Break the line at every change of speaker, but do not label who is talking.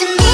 to me.